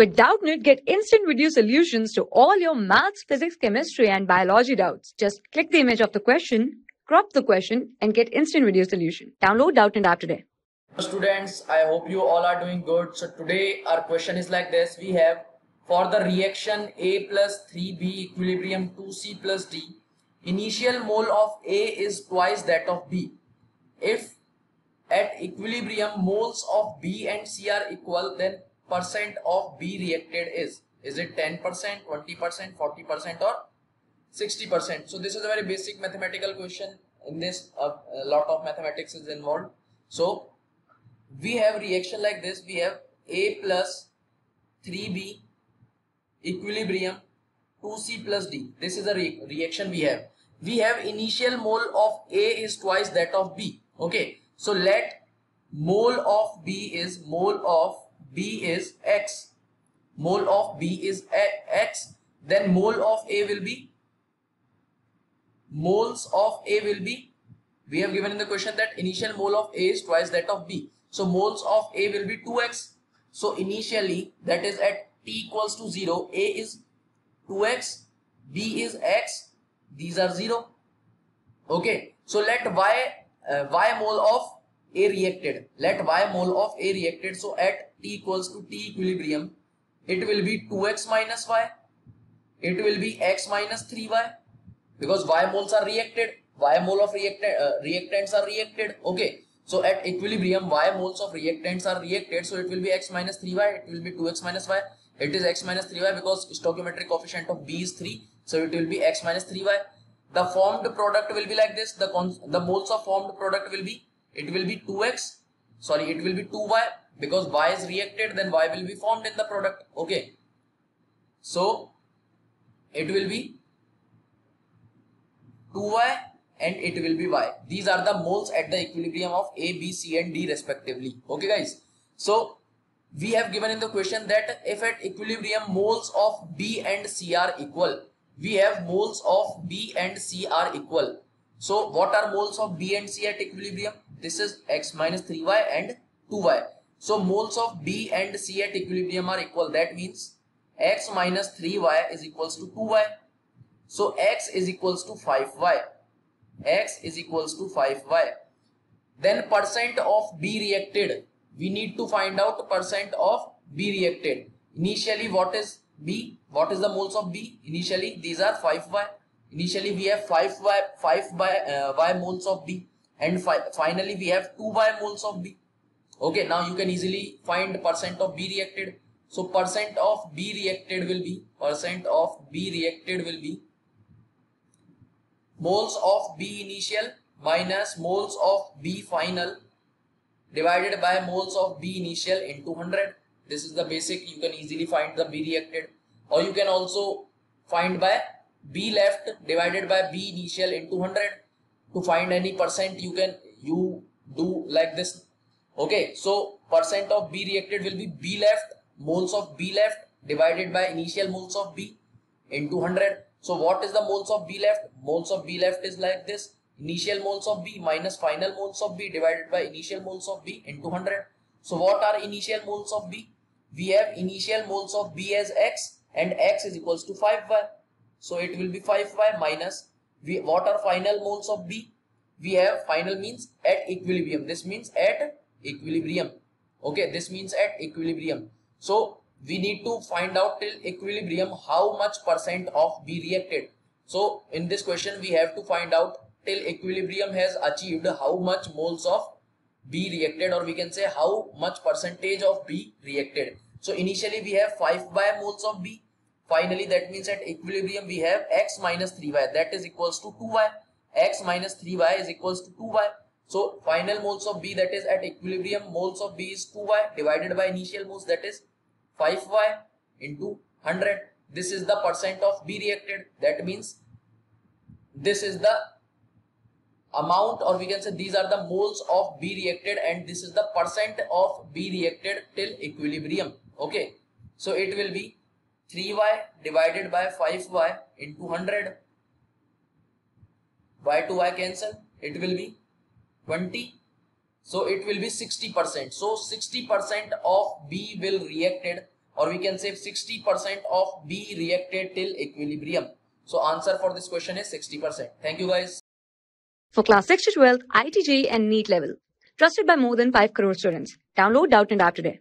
With Doubtnut, get instant video solutions to all your maths, physics, chemistry, and biology doubts. Just click the image of the question, crop the question, and get instant video solution. Download Doubtnut app today. Students, I hope you all are doing good. So today our question is like this. We have for the reaction A plus 3B equilibrium 2C plus D, initial mole of A is twice that of B. If at equilibrium moles of B and C are equal, then percent of B reacted is? Is it 10%, 20%, 40% or 60%? So this is a very basic mathematical question. In this, uh, a lot of mathematics is involved. So we have reaction like this. We have A plus 3B equilibrium 2C plus D. This is a re reaction we have. We have initial mole of A is twice that of B. Okay. So let mole of B is mole of B is X. Mole of B is X. Then mole of A will be moles of A will be we have given in the question that initial mole of A is twice that of B. So moles of A will be 2x. So initially that is at t equals to 0 A is 2x B is x these are 0. Okay so let y uh, y mole of A reacted let y mole of A reacted so at t equals to t equilibrium it will be 2x minus y. It will be x minus 3y because y moles are reacted. Y mole of reactant uh, reactants are reacted. Okay. So at equilibrium y moles of reactants are reacted. So it will be x minus 3y it will be 2x minus y. It is x minus 3y because stoichiometric coefficient of b is 3 so it will be x minus 3y the formed product will be like this. The the moles of formed product will be it will be 2x sorry it will be 2y because y is reacted then y will be formed in the product. Okay. So it will be 2y and it will be y. These are the moles at the equilibrium of a b c and d respectively. Okay guys. So we have given in the question that if at equilibrium moles of b and c are equal we have moles of b and c are equal. So what are moles of b and c at equilibrium this is x minus 3y and 2y so moles of B and C at equilibrium are equal. That means x minus 3y is equals to 2y. So x is equals to 5y. x is equals to 5y. Then percent of B reacted. We need to find out percent of B reacted. Initially what is B? What is the moles of B? Initially these are 5y. Initially we have 5y, 5 by uh, y moles of B and fi finally we have 2 by moles of B. Okay now you can easily find percent of b reacted. So percent of b reacted will be percent of b reacted will be moles of b initial minus moles of b final divided by moles of b initial into 100 this is the basic. You can easily find the b reacted. Or you can also find by b left divided by b initial into 100 to find any percent you can you do like this Okay, so percent of B reacted will be B left, moles of B left divided by initial moles of B into 100. So what is the moles of B left? Moles of B left is like this. Initial moles of B minus final moles of B divided by initial moles of B into 100. So what are initial moles of B? We have initial moles of B as X and X is equals to 5Y. So it will be 5Y minus we, what are final moles of B? We have final means at equilibrium. This means at equilibrium. Okay this means at equilibrium. So we need to find out till equilibrium how much percent of b reacted. So in this question we have to find out till equilibrium has achieved how much moles of b reacted or we can say how much percentage of b reacted. So initially we have 5 by moles of b finally that means at equilibrium we have x minus 3y that is equals to 2y x minus 3y is equals to 2y so final moles of B that is at equilibrium moles of B is 2y divided by initial moles that is 5y into 100. This is the percent of B reacted. That means this is the amount or we can say these are the moles of B reacted and this is the percent of B reacted till equilibrium. Okay. So it will be 3y divided by 5y into 100. y to y cancel. It will be 20 so it will be 60 percent so 60 percent of b will reacted or we can say 60% of B reacted till equilibrium. So answer for this question is 60%. Thank you guys. For class 6 to 12, IIT JEE and NEET level. Trusted by more than 5 crore students. Download Doubtnut App today.